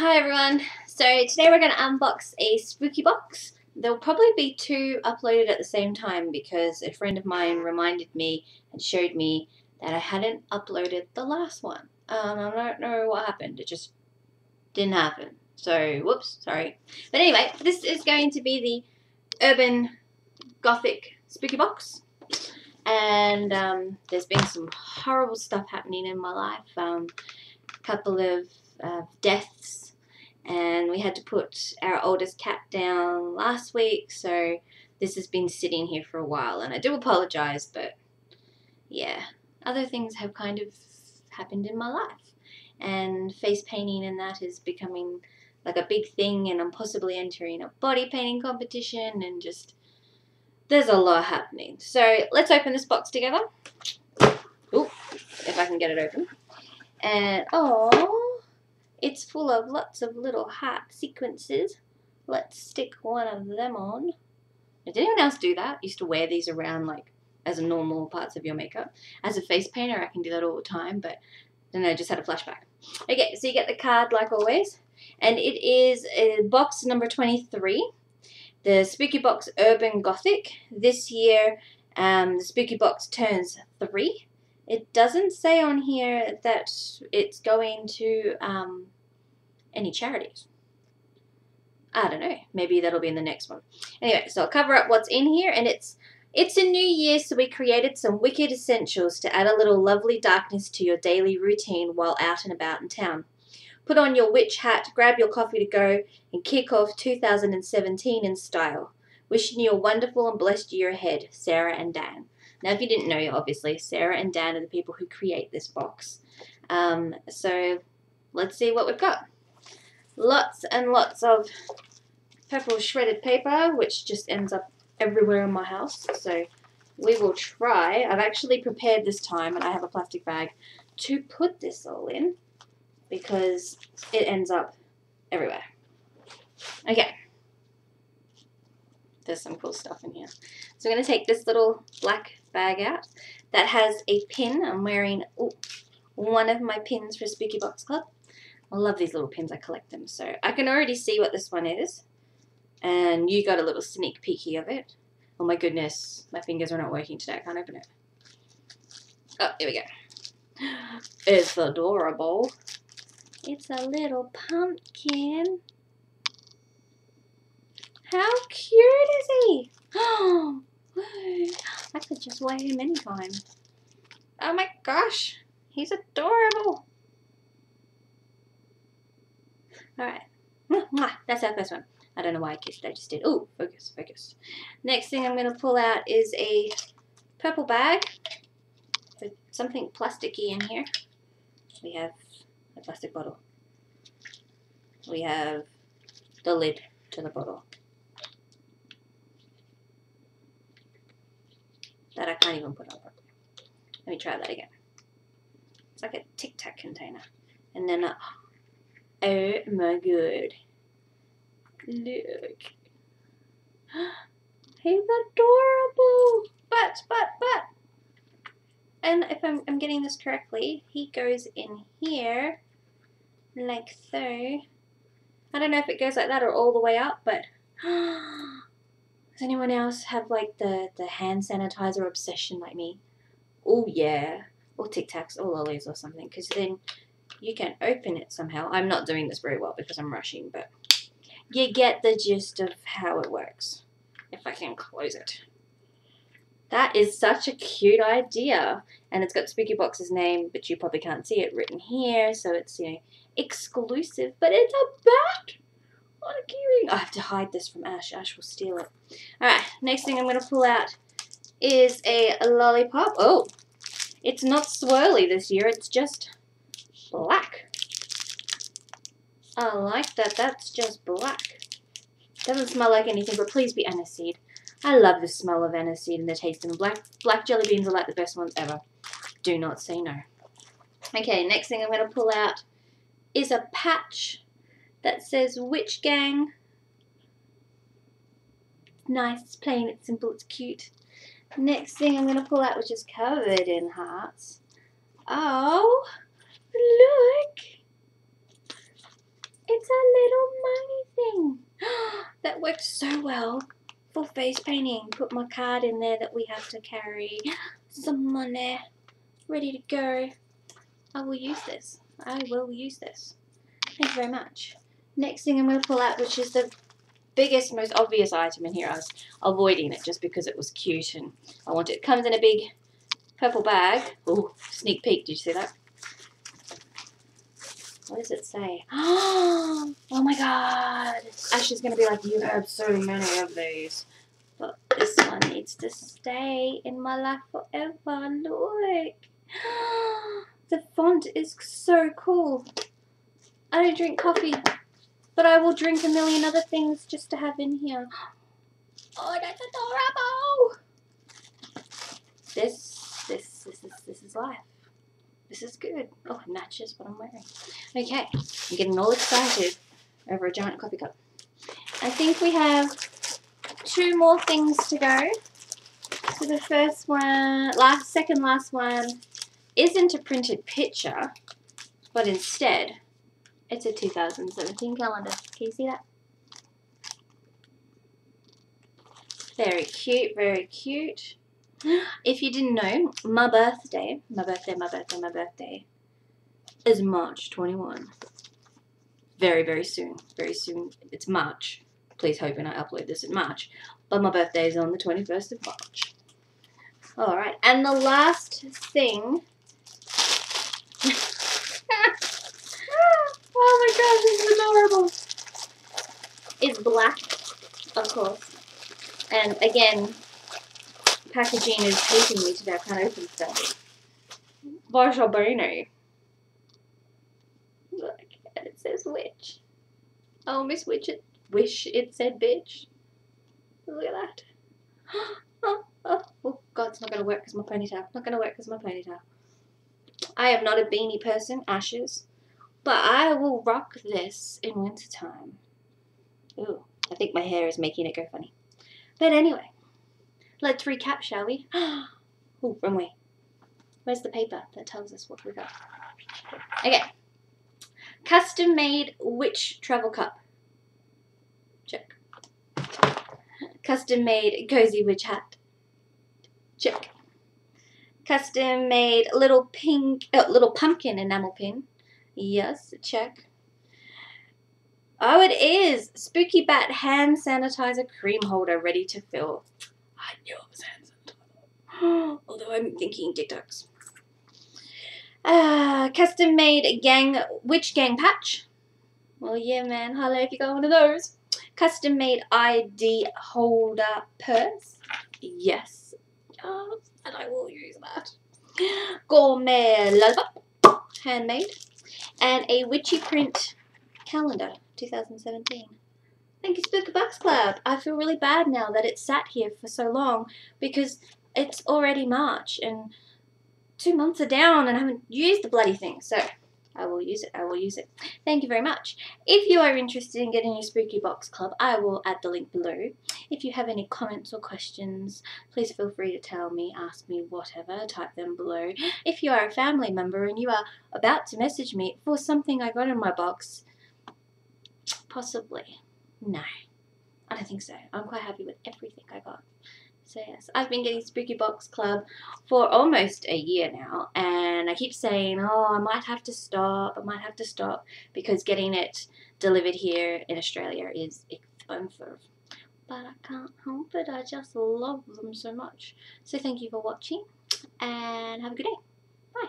Hi everyone. So today we're going to unbox a spooky box. There'll probably be two uploaded at the same time because a friend of mine reminded me and showed me that I hadn't uploaded the last one. Um, I don't know what happened. It just didn't happen. So, whoops, sorry. But anyway, this is going to be the Urban Gothic Spooky Box. And um, there's been some horrible stuff happening in my life. Um, a couple of uh, deaths, and we had to put our oldest cat down last week, so this has been sitting here for a while, and I do apologize, but yeah, other things have kind of happened in my life, and face painting and that is becoming like a big thing, and I'm possibly entering a body painting competition, and just there's a lot happening. So let's open this box together. If I can get it open. And oh, it's full of lots of little heart sequences. Let's stick one of them on. Did anyone else do that? Used to wear these around like as a normal parts of your makeup. As a face painter, I can do that all the time, but then I just had a flashback. Okay, so you get the card like always, and it is a box number 23 the Spooky Box Urban Gothic. This year, um, the Spooky Box turns three. It doesn't say on here that it's going to um, any charities. I don't know. Maybe that'll be in the next one. Anyway, so I'll cover up what's in here, and it's it's a new year, so we created some wicked essentials to add a little lovely darkness to your daily routine while out and about in town. Put on your witch hat, grab your coffee to go, and kick off 2017 in style. Wishing you a wonderful and blessed year ahead, Sarah and Dan. Now, if you didn't know, obviously, Sarah and Dan are the people who create this box. Um, so, let's see what we've got. Lots and lots of purple shredded paper, which just ends up everywhere in my house. So, we will try. I've actually prepared this time, and I have a plastic bag to put this all in because it ends up everywhere. Okay. There's some cool stuff in here. So I'm going to take this little black bag out that has a pin. I'm wearing ooh, one of my pins for Spooky Box Club. I love these little pins. I collect them. So I can already see what this one is. And you got a little sneak peeky of it. Oh my goodness. My fingers are not working today. I can't open it. Oh, here we go. It's adorable. It's a little pumpkin. How cute is he? I could just wear him anytime. Oh my gosh, he's adorable. Alright, ah, that's our first one. I don't know why I kissed, I just did. Oh, focus, focus. Next thing I'm going to pull out is a purple bag with something plasticky in here. We have a plastic bottle. We have the lid to the bottle. That I can't even put on properly. Let me try that again. It's like a Tic Tac container. And then, uh, oh my god. Look. He's adorable. But, but, but. And if I'm, I'm getting this correctly, he goes in here like so. I don't know if it goes like that or all the way up, but does anyone else have like the, the hand sanitizer obsession like me? Oh yeah, or Tic Tacs or lollies or something, because then you can open it somehow. I'm not doing this very well because I'm rushing, but you get the gist of how it works. If I can close it. That is such a cute idea. And it's got Spooky Box's name, but you probably can't see it written here. So it's, you know, exclusive. But it's a bat a keyring. I have to hide this from Ash. Ash will steal it. Alright, next thing I'm going to pull out is a lollipop. Oh, it's not swirly this year. It's just black. I like that. That's just black. Doesn't smell like anything, but please be aniseed. I love the smell of aniseed and the taste of. Black, black jelly beans are like the best ones ever. Do not say no. Okay, next thing I'm going to pull out is a patch that says Witch Gang. Nice, it's plain, it's simple, it's cute. Next thing I'm going to pull out, which is covered in hearts. Oh, look! It's a little money thing. that worked so well for face painting. Put my card in there that we have to carry. Some money. Ready to go. I will use this. I will use this. Thank you very much. Next thing I'm going to pull out, which is the biggest, most obvious item in here. I was avoiding it just because it was cute and I want it. it comes in a big purple bag. Oh, sneak peek. Did you see that? What does it say? Oh my god. Ash is going to be like, you have so many of these. But this one needs to stay in my life forever. Look. The font is so cool. I don't drink coffee, but I will drink a million other things just to have in here. Oh, that's adorable. This, this, this is, this is life. This is good. Oh, it matches what I'm wearing. Okay, I'm getting all excited over a giant coffee cup. I think we have two more things to go. So the first one, last, second last one, isn't a printed picture, but instead, it's a 2017 calendar. Can you see that? Very cute, very cute. If you didn't know, my birthday, my birthday, my birthday, my birthday is March 21. Very, very soon. Very soon. It's March. Please hoping I upload this in March. But my birthday is on the 21st of March. Alright, and the last thing. Gosh, this is adorable. Is black, of course. And again, packaging is taking me to that kind of open stuff. Look, and it says witch. Oh, Miss Witch, it, wish it said bitch. Look at that. Oh, oh, oh God, it's not going to work because my ponytail. Not going to work because my ponytail. I am not a beanie person, ashes, but I will rock this in wintertime. Ooh, I think my hair is making it go funny. But anyway, Let's recap, shall we? oh, wrong way. Where's the paper that tells us what we got? Okay. Custom made witch travel cup. Check. Custom made cozy witch hat. Check. Custom made little pink, uh, little pumpkin enamel pin. Yes, check. Oh, it is! Spooky Bat hand sanitizer cream holder ready to fill. I knew it was hand sanitizer. Although I'm thinking Tic Tacs. Uh, custom made gang, witch gang patch. Well, yeah, man. Hello if you got one of those. Custom made ID holder purse. Yes. Yes. And I will use that. Gourmet lollipop. Handmade. And a witchy print calendar 2017. Thank you, Spooky Box Club. I feel really bad now that it's sat here for so long because it's already March and two months are down and I haven't used the bloody thing. So I will use it. I will use it. Thank you very much. If you are interested in getting your Spooky Box Club, I will add the link below. If you have any comments or questions, please feel free to tell me, ask me, whatever. Type them below. If you are a family member and you are about to message me for something I got in my box, possibly. No, I don't think so. I'm quite happy with everything I got. So yes, I've been getting Spooky Box Club for almost a year now, and I keep saying, oh, I might have to stop, I might have to stop, because getting it delivered here in Australia is expensive. But I can't help it, I just love them so much. So thank you for watching, and have a good day.